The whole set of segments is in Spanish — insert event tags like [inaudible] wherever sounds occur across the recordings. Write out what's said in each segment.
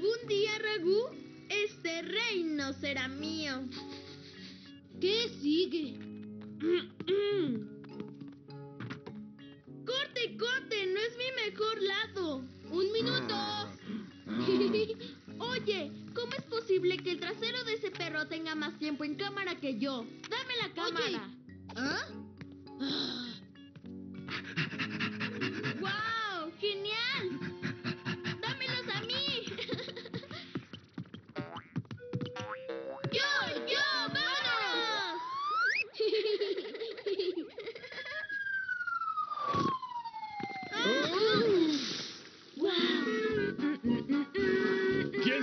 Algún día, Ragú, este reino será mío. ¿Qué sigue? [clears throat] ¡Corte, corte! ¡No es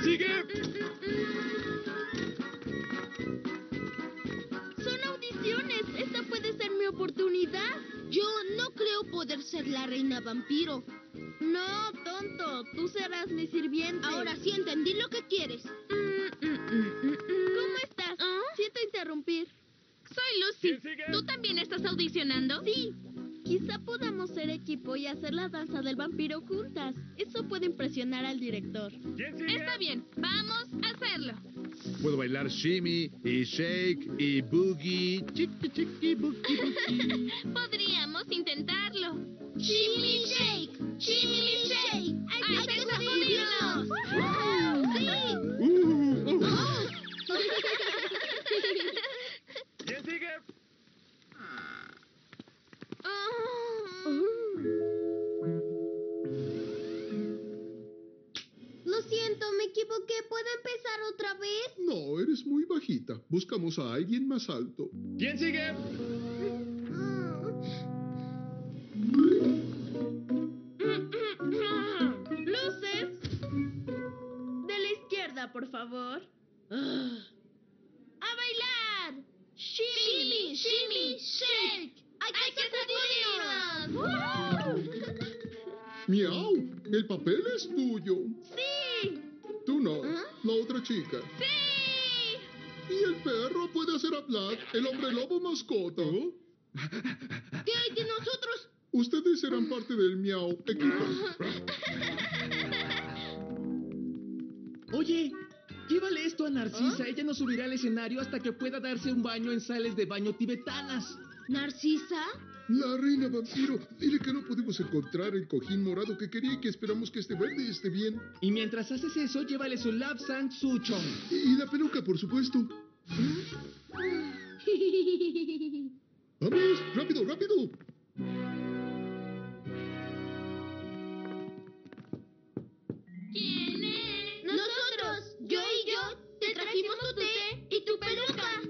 ¿Quién sigue? Son audiciones. Esta puede ser mi oportunidad. Yo no creo poder ser la reina vampiro. No, tonto. Tú serás mi sirviente. Ahora sí entendí lo que quieres. ¿Cómo estás? ¿Ah? Siento interrumpir. Soy Lucy. ¿Quién sigue? ¿Tú también estás audicionando? Sí. Quizá podamos ser equipo y hacer la danza del vampiro juntas. Eso puede impresionar al director. ¿Quién sigue? Está bien, vamos a hacerlo. Puedo bailar shimmy y shake y boogie. Chiqui, chiqui, boogie, boogie. [laughs] Podríamos intentarlo. ¡Shimmy Shake! ¡Shimmy Shake! Buscamos a alguien más alto. ¿Quién sigue? Luces. De la izquierda, por favor. ¡A bailar! ¡Shimmy! ¡Shimmy! ¡Shake! ¡Hay que, sacudirnos! Miau, el papel es tuyo. ¡Sí! Tú no, la otra chica. ¡Sí! El perro puede hacer hablar, el hombre lobo mascota. ¿Qué hay de nosotros? Ustedes serán parte del miau equipo. Oye, llévale esto a Narcisa. Ella no subirá al escenario hasta que pueda darse un baño en sales de baño tibetanas. ¿Narcisa? La reina vampiro, dile que no podemos encontrar el cojín morado que quería y que esperamos que este verde esté bien. Y mientras haces eso, llévale su Lap Sang Suchong. Y la peluca, por supuesto. [laughs] ¡Vamos! ¡Rápido, rápido! ¿Quién es? Nosotros, yo y yo, te trajimos tu té y tu peluca.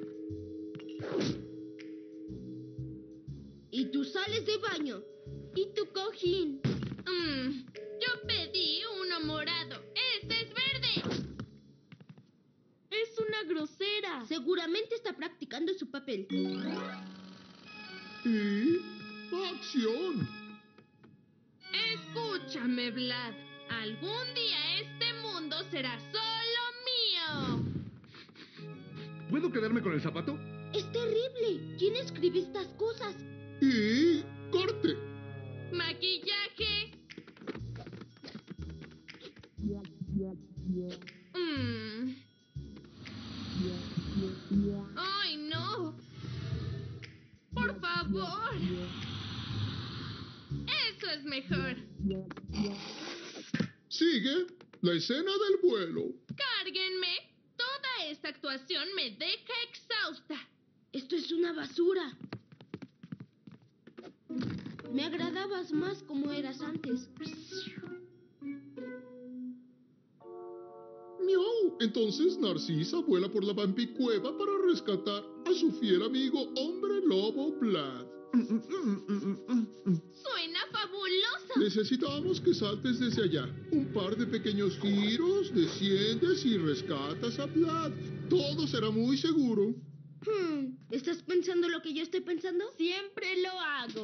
Y tus sales de baño. ¿Y tu cojín? Seguramente está practicando su papel. Y... ¡Acción! Escúchame, Vlad. Algún día este mundo será solo mío. ¿Puedo quedarme con el zapato? Es terrible. ¿Quién escribe estas cosas? Y... ¡Corte! Maquillaje. Favor. Eso es mejor. Sigue la escena del vuelo. Cárguenme. Toda esta actuación me deja exhausta. Esto es una basura. Me agradabas más como eras antes. Miau. Entonces Narcisa vuela por la vampicueva para rescatar a su fiel amigo hombre lobo Vlad. Suena fabuloso. Necesitamos que saltes desde allá. Un par de pequeños giros, desciendes y rescatas a Vlad. Todo será muy seguro. Hmm, ¿Estás pensando lo que yo estoy pensando? Siempre lo hago.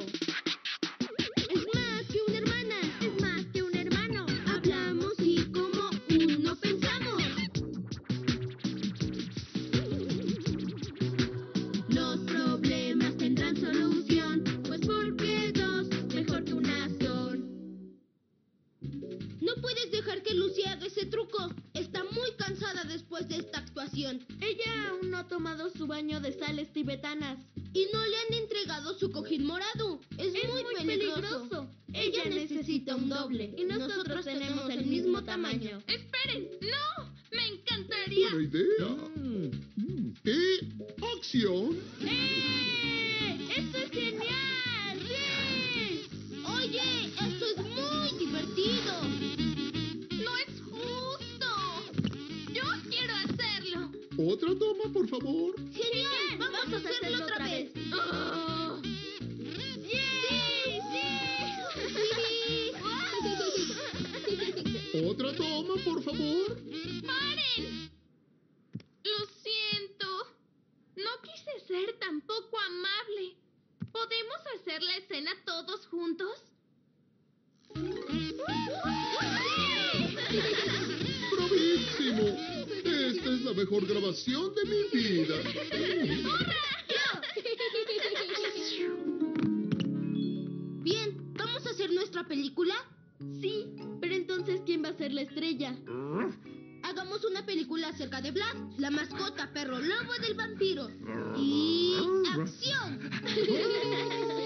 Ese truco. Está muy cansada después de esta actuación. Ella aún no ha tomado su baño de sales tibetanas. Y no le han entregado su cojín morado. Es, Es muy, peligroso. Ella necesita un doble. Y nosotros tenemos el mismo tamaño. ¡Esperen! ¡No! ¡Me encantaría! Buena idea. Mm. Mm. Y acción. ¡Eh! Otra toma, por favor. Genial, vamos, a hacerlo otra vez. ¡Oh! ¡Sí! [laughs] Otra toma, por favor. ¡Paren! Lo siento. No quise ser tampoco amable. ¿Podemos hacer la escena todos juntos? Mejor grabación de mi vida. Bien, ¿vamos a hacer nuestra película? Sí, pero entonces ¿quién va a ser la estrella? Hagamos una película acerca de Vlad, la mascota perro lobo del vampiro. Y acción. [laughs]